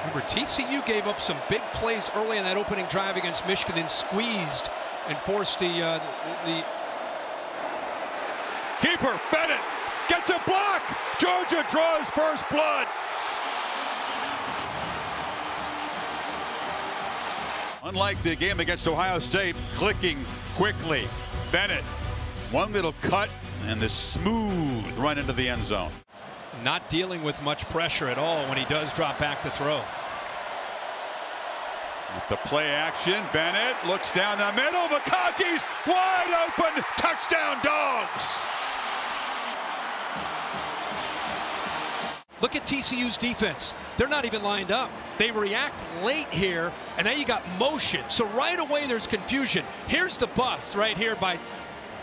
Remember, TCU gave up some big plays early in that opening drive against Michigan, then squeezed and forced the uh, the. Keeper Bennett gets a block. Georgia draws first blood. Unlike the game against Ohio State, clicking quickly. Bennett, one little cut and the smooth run into the end zone. Not dealing with much pressure at all when he does drop back to throw. With the play action, Bennett looks down the middle. McConkey's wide open. Touchdown, dogs. Look at TCU's defense. They're not even lined up. They react late here, and now you got motion. So right away there's confusion. Here's the bust right here by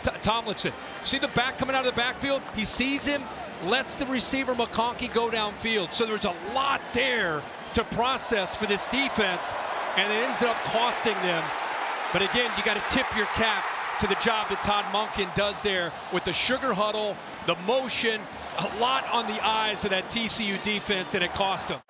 T Tomlinson. See the back coming out of the backfield? He sees him, lets the receiver McConkey go downfield. So there's a lot there to process for this defense, and it ends up costing them. But again, you got to tip your cap to the job that Todd Monken does there with the sugar huddle, the motion, a lot on the eyes of that TCU defense, and it cost them.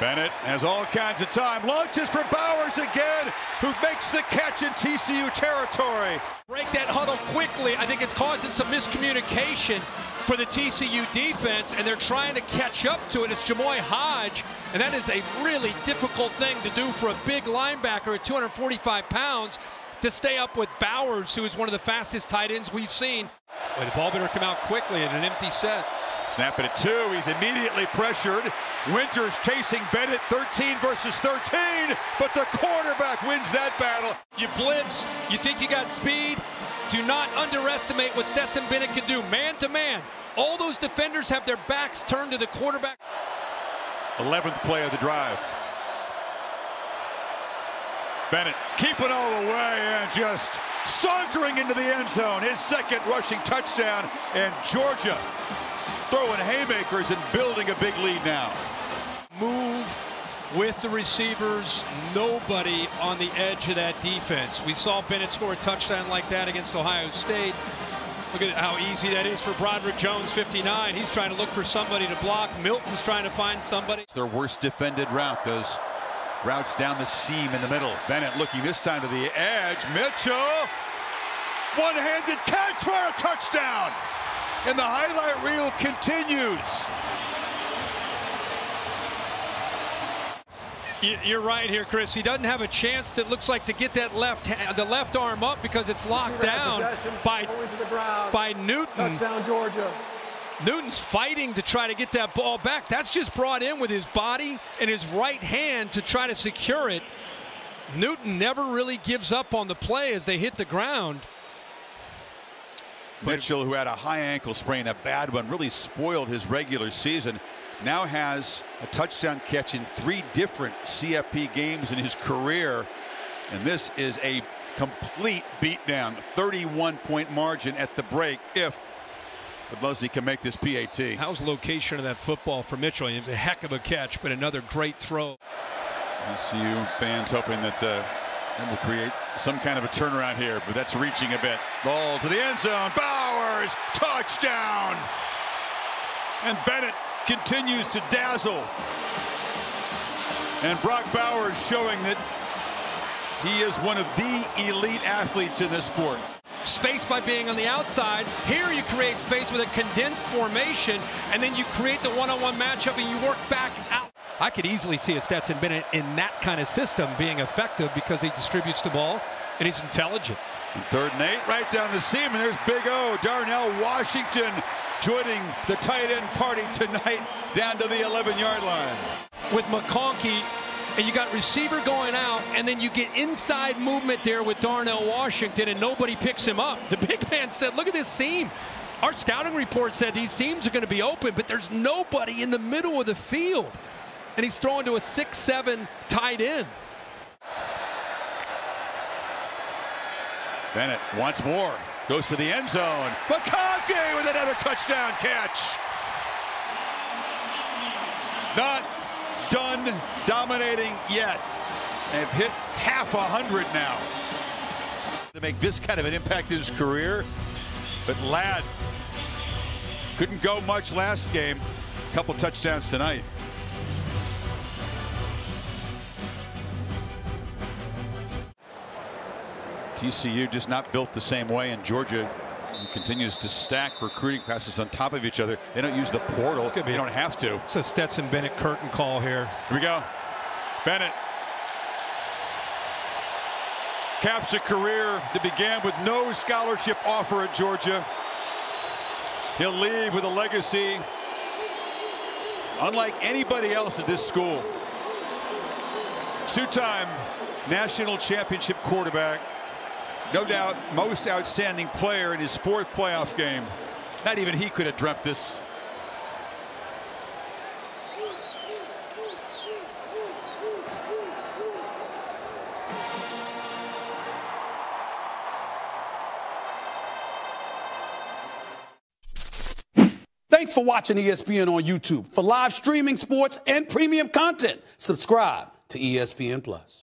Bennett has all kinds of time. Launches for Bowers again, who makes the catch in TCU territory. Break that huddle quickly. I think it's causing some miscommunication for the TCU defense, and they're trying to catch up to it. It's Jamoi Hodge, and that is a really difficult thing to do for a big linebacker at 245 pounds to stay up with Bowers, who is one of the fastest tight ends we've seen. But the ball better come out quickly in an empty set. Snap it at two. He's immediately pressured. Winters chasing Bennett 13 versus 13, but the quarterback wins that battle. You blitz. You think you got speed. Do not underestimate what Stetson Bennett can do man to man. All those defenders have their backs turned to the quarterback. 11th play of the drive. Bennett keeping all the way and just sauntering into the end zone. His second rushing touchdown, and Georgia haymakers and building a big lead now. Move with the receivers, nobody on the edge of that defense. We saw Bennett score a touchdown like that against Ohio State. Look at how easy that is for Broderick Jones, 59. He's trying to look for somebody to block. Milton's trying to find somebody. It's their worst defended route. Those routes down the seam in the middle. Bennett looking this time to the edge. Mitchell, one-handed catch for a touchdown. And the highlight reel continues. You're right here, Chris. He doesn't have a chance. That looks like to get that left hand, the left arm up because it's locked down by by Newton. Touchdown, Georgia. Newton's fighting to try to get that ball back. That's just brought in with his body and his right hand to try to secure it. Newton never really gives up on the play as they hit the ground. Mitchell, who had a high ankle sprain, a bad one, really spoiled his regular season. Now has a touchdown catch in three different CFP games in his career. And this is a complete beatdown. 31 point margin at the break if Ludley can make this PAT. How's the location of that football for Mitchell? It's a heck of a catch, but another great throw. TCU fans hoping that uh, that will create some kind of a turnaround here, but that's reaching a bit. Ball to the end zone. Bowers, touchdown. And Bennett continues to dazzle. And Brock Bowers showing that he is one of the elite athletes in this sport. Space by being on the outside. Here you create space with a condensed formation, and then you create the one-on-one -on -one matchup and you work back out. I could easily see a Stetson Bennett in that kind of system being effective because he distributes the ball and he's intelligent. Third and eight, right down the seam, and there's Big O, Darnell Washington joining the tight end party tonight down to the 11-yard line. With McConkey and you got receiver going out, and then you get inside movement there with Darnell Washington, and nobody picks him up. The big man said, look at this seam. Our scouting report said these seams are going to be open, but there's nobody in the middle of the field. And he's throwing to a 6-7 tight end. Bennett once more goes to the end zone. McConkey with another touchdown catch. Not done dominating yet. They've hit half a hundred now. To make this kind of an impact in his career. But Ladd couldn't go much last game. A Couple touchdowns tonight. TCU just not built the same way, and Georgia continues to stack recruiting classes on top of each other. They don't use the portal. They don't have to. It's a Stetson Bennett curtain call here. Here we go. Bennett caps a career that began with no scholarship offer at Georgia. He'll leave with a legacy unlike anybody else at this school. Two-time national championship quarterback. No doubt most outstanding player in his fourth playoff game. Not even he could have dreamt this. Thanks for watching ESPN on YouTube. For live streaming sports and premium content, subscribe to ESPN Plus.